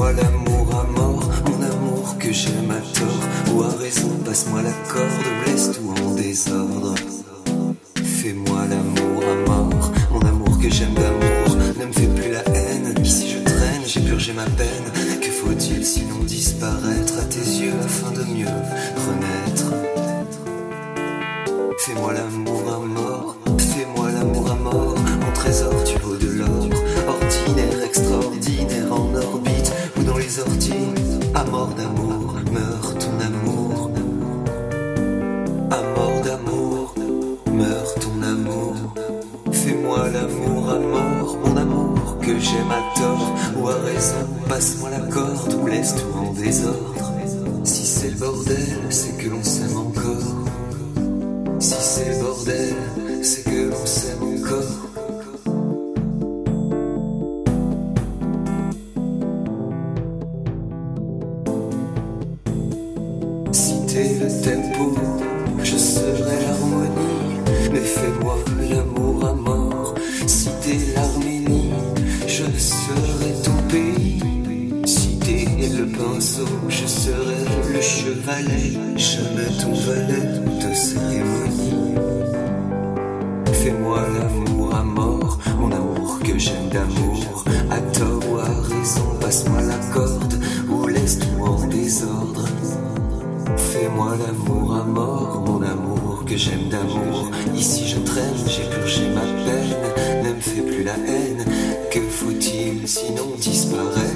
Fais-moi l'amour à mort, mon amour que j'aime à tort. Ou à raison, passe-moi la corde, ou laisse tout en désordre. Fais-moi l'amour à mort, mon amour que j'aime d'amour. Ne me fais plus la haine, ici je traîne, j'ai purgé ma peine. Que faut-il sinon disparaître à tes yeux afin de mieux renaître? Fais-moi l'amour à mort, fais-moi l'amour à mort. En trésor, tu vaux de l'or. Ordinaire, extraordinaire, mort d'amour, meurt ton amour. À mort d'amour, meurt ton amour. Fais-moi l'amour à mort, mon amour que j'aime à tort ou à raison. Passe-moi la corde ou laisse tout en désordre. Si c'est le bordel, c'est que l'on s'aime encore. Si c'est le bordel, c'est que tempo, je serai l'harmonie. Mais fais-moi l'amour à mort. Si t'es l'Arménie, je serai ton pays. Si t'es le pinceau, je serai le chevalet. Jamais ton valet de cérémonie. Fais-moi l'amour à mort, mon amour que j'aime d'amour. À tort ou à raison, passe-moi la corde ou laisse tout en désordre. Fais-moi l'amour à mort, mon amour que j'aime d'amour. Ici je traîne, j'ai purgé ma peine, ne me fais plus la haine. Que faut-il sinon disparaître?